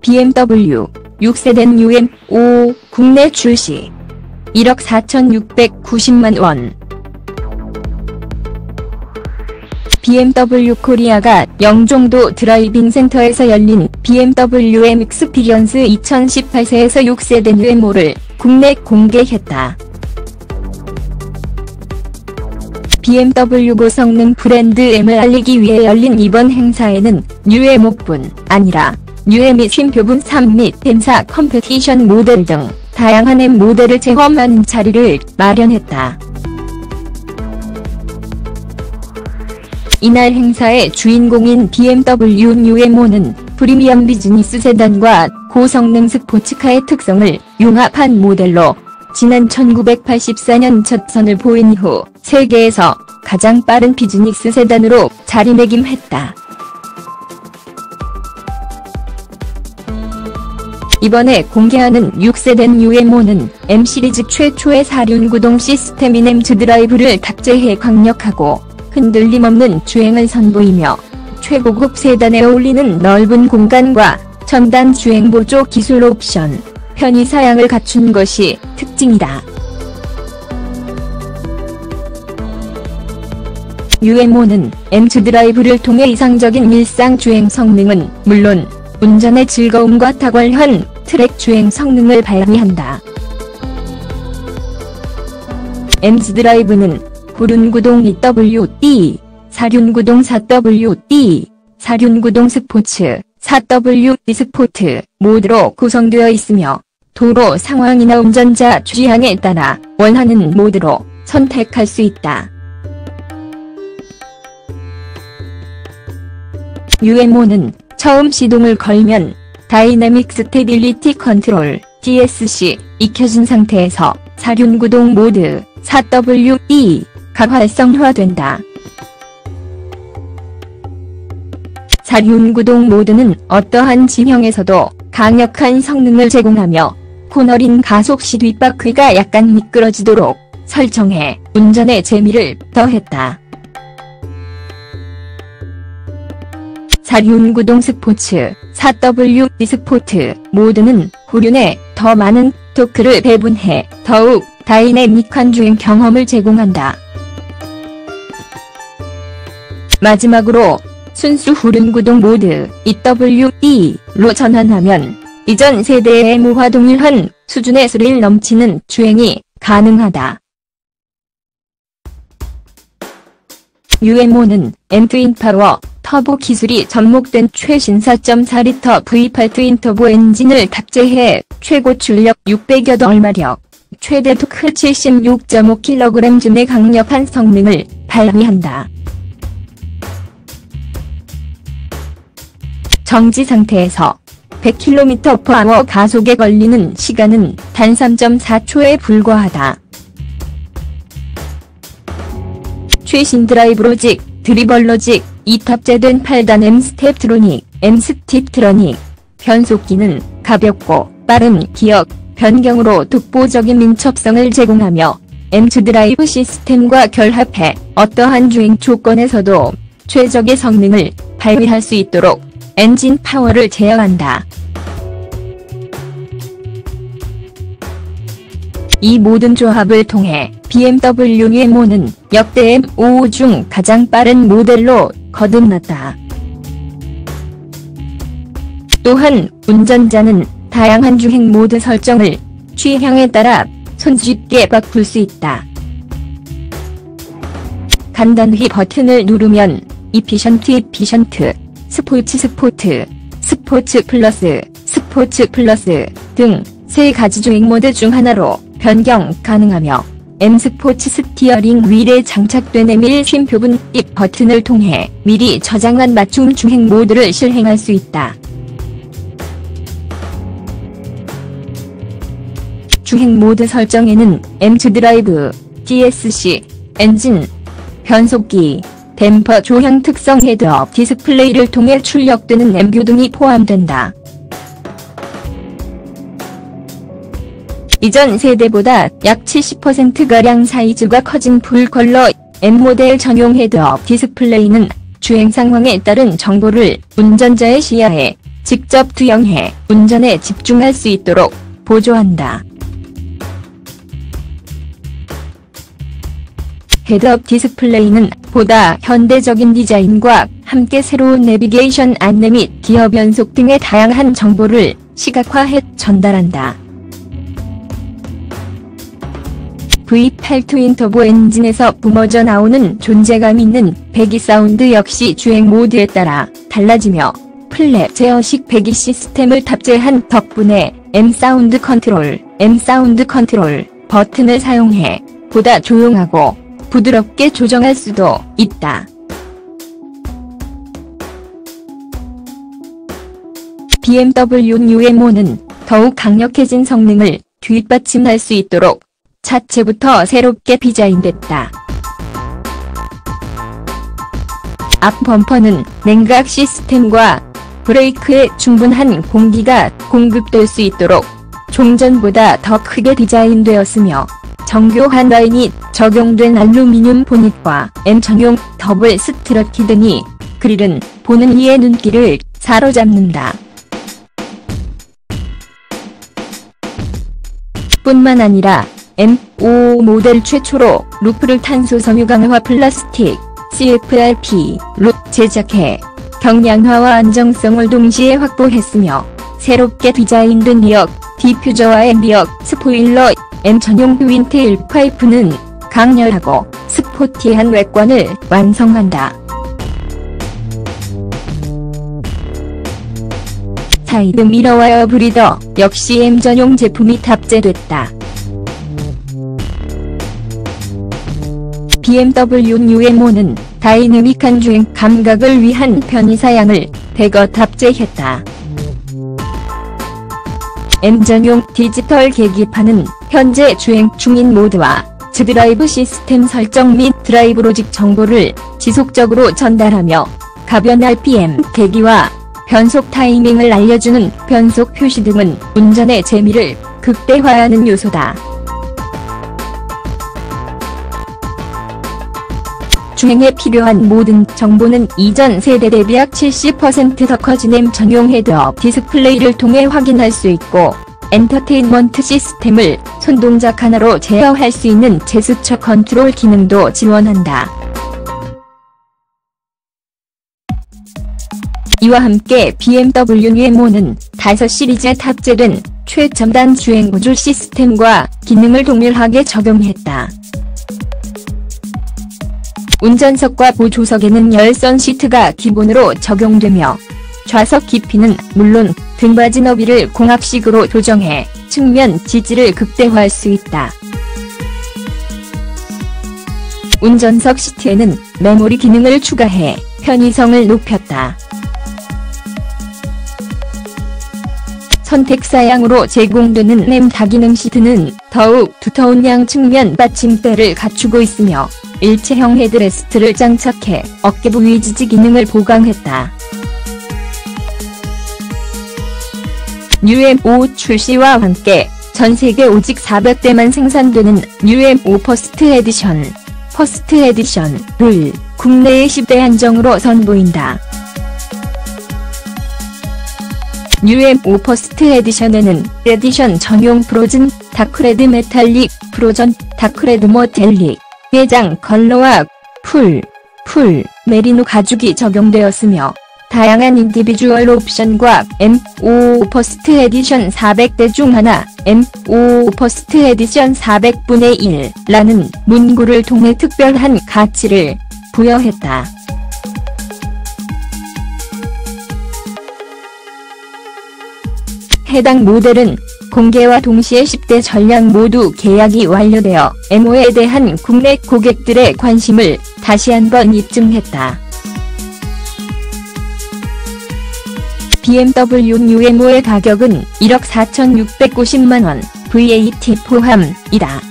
BMW 6세대 UM5 국내 출시 1억 4,690만 원 BMW 코리아가 영종도 드라이빙 센터에서 열린 BMW M 익스피리언스 2018에서 6세대 UM5를 국내 공개했다. BMW 고성능 브랜드 M을 알리기 위해 열린 이번 행사에는 UM5뿐 아니라 뉴 M2, M3 및 M4 컴페티션 모델 등 다양한 M 모델을 체험하는 자리를 마련했다. 이날 행사의 주인공인 BMW UM5는 프리미엄 비즈니스 세단과 고성능 스포츠카의 특성을 융합한 모델로 지난 1984년 첫 선을 보인 후 세계에서 가장 빠른 비즈니스 세단으로 자리매김했다. 이번에 공개하는 6세대 UM5는 M 시리즈 최초의 사륜구동 시스템인 M즈 드라이브를 탑재해 강력하고 흔들림 없는 주행을 선보이며 최고급 세단에 어울리는 넓은 공간과 첨단 주행 보조 기술 옵션, 편의 사양을 갖춘 것이 특징이다. UM5는 M즈 드라이브를 통해 이상적인 일상 주행 성능은 물론 운전의 즐거움과 탁월한 트랙 주행 성능을 발휘한다. M즈 드라이브는 구륜구동 EWD, 사륜구동 4WD, 사륜구동 스포츠, 4WD 스포트 모드로 구성되어 있으며 도로 상황이나 운전자 취향에 따라 원하는 모드로 선택할 수 있다. UM5는 처음 시동을 걸면 다이내믹 스테빌리티 컨트롤 DSC 익혀진 상태에서 사륜구동 모드 4WD가 활성화된다. 사륜구동 모드는 어떠한 지형에서도 강력한 성능을 제공하며 코너링 가속 시 뒷바퀴가 약간 미끄러지도록 설정해 운전의 재미를 더했다. 사륜구동 스포츠 4WD Sport 모드는 후륜에 더 많은 토크를 배분해 더욱 다이내믹한 주행 경험을 제공한다. 마지막으로 순수 후륜구동 모드 2WD로 전환하면 이전 세대의 M5와 동일한 수준의 스릴 넘치는 주행이 가능하다. 뉴 M5는 M TwinPower Turbo 기술이 접목된 최신 4.4리터 V8 트윈 터보 엔진을 탑재해 최고 출력 600여덟 마력, 최대 토크 76.5kg·m의 강력한 성능을 발휘한다. 정지 상태에서 100km/h 가속에 걸리는 시간은 단 3.4초에 불과하다. 최신 Drivelogic, Drivelogic, 이 탑재된 8단 M Steptronic, M Steptronic, 변속기는 가볍고 빠른 기어 변경으로 독보적인 민첩성을 제공하며 M xDrive 시스템과 결합해 어떠한 주행 조건에서도 최적의 성능을 발휘할 수 있도록 엔진 파워를 제어한다. 이 모든 조합을 통해 BMW M5는 역대 M5 중 가장 빠른 모델로 거듭났다. 또한 운전자는 다양한 주행 모드 설정을 취향에 따라 손쉽게 바꿀 수 있다. 간단히 버튼을 누르면 Efficient Efficient, 스포츠 Sport, Sports Plus, Sports Plus 등 세 가지 주행 모드 중 하나로 변경 가능하며 M 스포츠 스티어링 휠에 장착된 M1 쉼표 M2 버튼을 통해 미리 저장한 맞춤 주행 모드를 실행할 수 있다. 주행 모드 설정에는 M xDrive, DSC, 엔진, 변속기, 댐퍼 조향 특성 헤드업 디스플레이를 통해 출력되는 M View 등이 포함된다. 이전 세대보다 약 70%가량 사이즈가 커진 풀컬러 M모델 전용 헤드업 디스플레이는 주행 상황에 따른 정보를 운전자의 시야에 직접 투영해 운전에 집중할 수 있도록 보조한다. 헤드업 디스플레이는 보다 현대적인 디자인과 함께 새로운 내비게이션 안내 및 기어 변속 등의 다양한 정보를 시각화해 전달한다. V8 트윈터보 엔진에서 뿜어져 나오는 존재감 있는 배기 사운드 역시 주행 모드에 따라 달라지며 flap 제어식 배기 시스템을 탑재한 덕분에 M Sound Control, M Sound Control 버튼을 사용해 보다 조용하고 부드럽게 조정할 수도 있다. BMW 뉴 M5는 더욱 강력해진 성능을 뒷받침할 수 있도록 차체부터 새롭게 디자인됐다. 앞 범퍼는 냉각 시스템과 브레이크에 충분한 공기가 공급될 수 있도록 종전보다 더 크게 디자인되었으며 정교한 라인이 적용된 알루미늄 보닛과 M 전용 double strut kidney grille은 보는 이의 눈길을 사로잡는다. 뿐만 아니라 M5 모델 최초로 루프를 탄소 섬유 강화 플라스틱 CFRP로 제작해 경량화와 안정성을 동시에 확보했으며 새롭게 디자인된 rear diffuser와 M rear spoiler M 전용 twin tailpipe는 강렬하고 스포티한 외관을 완성한다. 사이드 미러와 air breather 역시 M 전용 제품이 탑재됐다. BMW 뉴 M5는 다이내믹한 주행 감각을 위한 편의사양을 대거 탑재했다. M 전용 디지털 계기판은 현재 주행 중인 모드와 드라이브 시스템 설정 및 Drivelogic 정보를 지속적으로 전달하며 가변 RPM 계기와 변속 타이밍을 알려주는 변속 표시등은 운전의 재미를 극대화하는 요소다. 주행에 필요한 모든 정보는 이전 세대 대비 약 70%더 커진 M 전용 헤드업 디스플레이를 통해 확인할 수 있고 엔터테인먼트 시스템을 손동작 하나로 제어할 수 있는 gesture control 기능도 지원한다. 이와 함께 BMW UMO는 5 시리즈에 탑재된 최첨단 주행 구조 시스템과 기능을 동일하게 적용했다. 운전석과 보조석에는 열선 시트가 기본으로 적용되며 좌석 깊이는 물론 등받이 너비를 공합식으로 조정해 측면 지지를 극대화할 수 있다. 운전석 시트에는 메모리 기능을 추가해 편의성을 높였다. 선택 사양으로 제공되는 M 다기능 시트는 더욱 두터운 양 측면 받침대를 갖추고 있으며 일체형 헤드레스트를 장착해 어깨 부위 지지 기능을 보강했다. UM5 출시와 함께 전 세계 오직 400대만 생산되는 UM5 퍼스트 에디션, First Edition을 국내에 10대 한정으로 선보인다. UM5 퍼스트 에디션에는 에디션 전용 프로즌, 다크레드 메탈릭, 프로전, 다크레드 모텔릭, 예장 컬러와 full, full, 메리노 가죽이 적용되었으며 다양한 Individual 옵션과 M5 First Edition 400대 중 하나, M5 First Edition 400분의 1라는 문구를 통해 특별한 가치를 부여했다. 해당 모델은 공개와 동시에 10대 전량 모두 계약이 완료되어 M5에 대한 국내 고객들의 관심을 다시 한번 입증했다. BMW 뉴 M5의 가격은 1억 4,650만원, VAT 포함이다.